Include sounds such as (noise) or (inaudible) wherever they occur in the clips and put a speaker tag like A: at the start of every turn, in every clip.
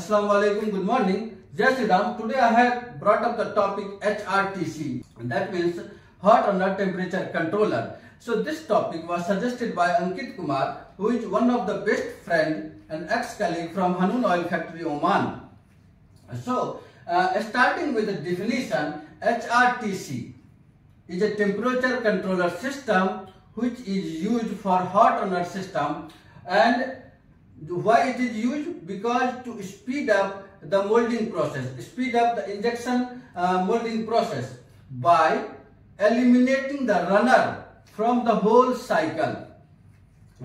A: Assalamu alaikum, good morning. Jai Ram. Today I have brought up the topic HRTC. That means Hot Runner Temperature Controller. So this topic was suggested by Ankit Kumar, who is one of the best friend and ex-colleague from Hanun Oil Factory, Oman. So, uh, starting with the definition, HRTC is a temperature controller system which is used for hot runner system and why it is used? Because to speed up the molding process, speed up the injection uh, molding process by eliminating the runner from the whole cycle.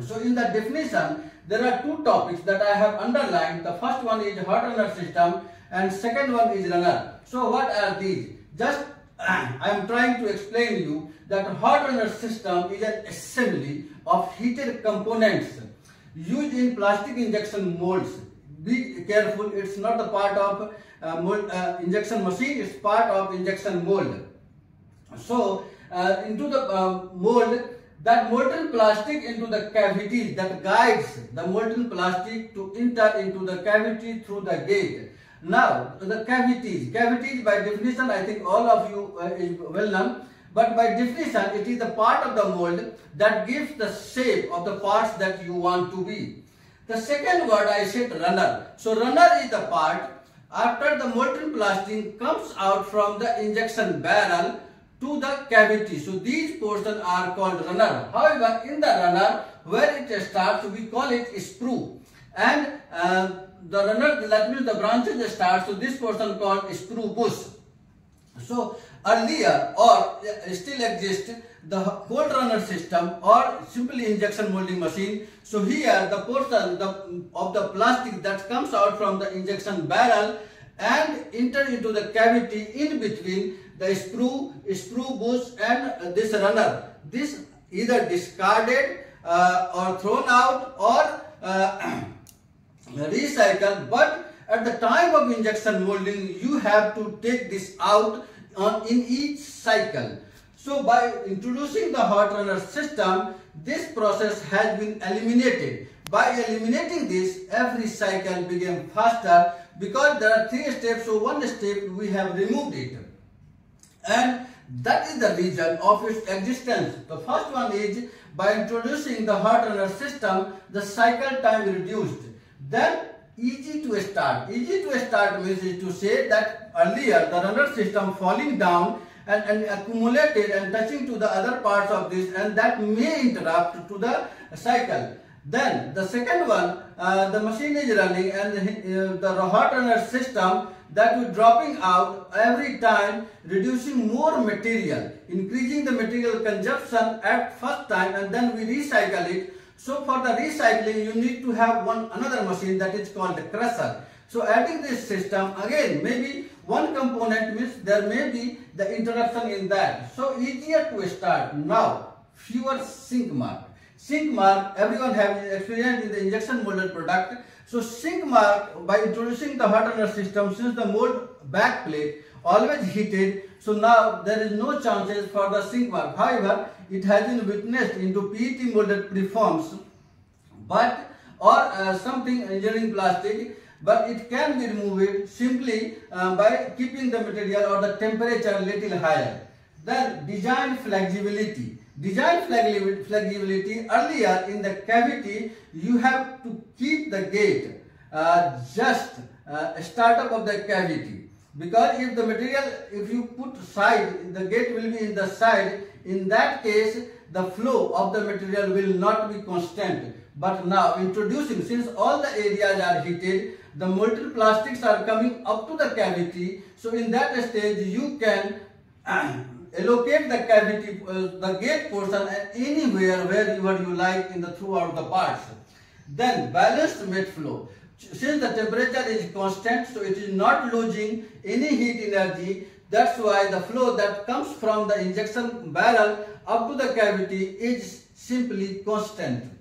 A: So in the definition, there are two topics that I have underlined. The first one is hot runner system and second one is runner. So what are these? Just (clears throat) I am trying to explain you that hot runner system is an assembly of heated components used in plastic injection molds. Be careful, it's not a part of uh, mold, uh, injection machine, it's part of injection mold. So, uh, into the uh, mold, that molten plastic into the cavity that guides the molten plastic to enter into the cavity through the gate. Now, the cavities, cavities by definition, I think all of you uh, is well known, but by definition, it is the part of the mold that gives the shape of the parts that you want to be. The second word I said runner. So runner is the part after the molten plastic comes out from the injection barrel to the cavity. So these portions are called runner. However, in the runner, where it starts, we call it sprue. And uh, the runner, that means the branches start, so this portion called sprue bush. So earlier or still exist the cold runner system or simply injection molding machine. So here the portion the, of the plastic that comes out from the injection barrel and enter into the cavity in between the sprue, sprue bush and this runner. This either discarded uh, or thrown out or uh, (clears throat) recycled but at the time of injection molding you have to take this out on in each cycle. So by introducing the hot runner system, this process has been eliminated. By eliminating this, every cycle became faster because there are three steps, so one step we have removed it. And that is the reason of its existence. The first one is by introducing the hot runner system, the cycle time reduced. Then easy to start. Easy to start means to say that earlier the runner system falling down and, and accumulated and touching to the other parts of this and that may interrupt to the cycle. Then the second one, uh, the machine is running and uh, the hot runner system that will dropping out every time reducing more material, increasing the material consumption at first time and then we recycle it so for the recycling, you need to have one another machine that is called the crusher. So adding this system, again, maybe one component means there may be the interruption in that. So easier to start. Now, fewer sink mark. Sink mark, everyone has experience in the injection molded product. So sink mark, by introducing the hot runner system, since the mold back plate always heated, so now there is no chances for the sink mark. However, it has been witnessed into PET molded preforms, but or uh, something engineering plastic, but it can be removed simply uh, by keeping the material or the temperature little higher. Then design flexibility. Design flexibility earlier in the cavity you have to keep the gate uh, just uh, startup of the cavity because if the material, if you put side, the gate will be in the side, in that case, the flow of the material will not be constant. But now introducing, since all the areas are heated, the molten plastics are coming up to the cavity. So in that stage, you can (clears throat) allocate the cavity, uh, the gate portion anywhere where you like in the throughout the parts. Then balanced mate flow since the temperature is constant, so it is not losing any heat energy. That's why the flow that comes from the injection barrel up to the cavity is simply constant.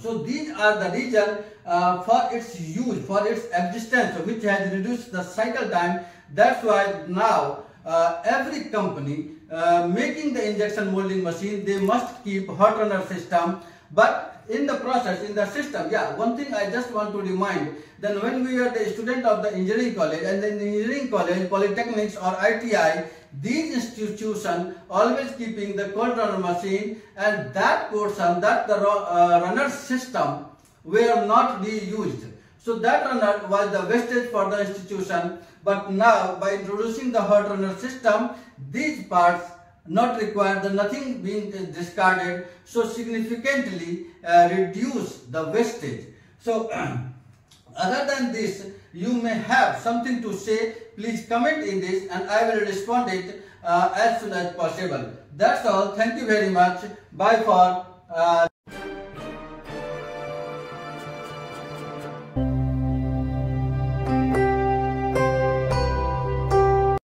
A: So these are the reason uh, for its use, for its existence, which has reduced the cycle time. That's why now uh, every company uh, making the injection molding machine, they must keep hot runner system But in the process, in the system, yeah, one thing I just want to remind, then when we are the student of the engineering college and then engineering college, polytechnics or ITI, these institutions always keeping the cold runner machine and that portion, that the uh, runner system were not reused. So that runner was the wastage for the institution. But now by introducing the hot runner system, these parts not required, the nothing being discarded, so significantly uh, reduce the wastage. So (clears throat) other than this, you may have something to say, please comment in this and I will respond it uh, as soon as possible. That's all. Thank you very much. Bye for uh,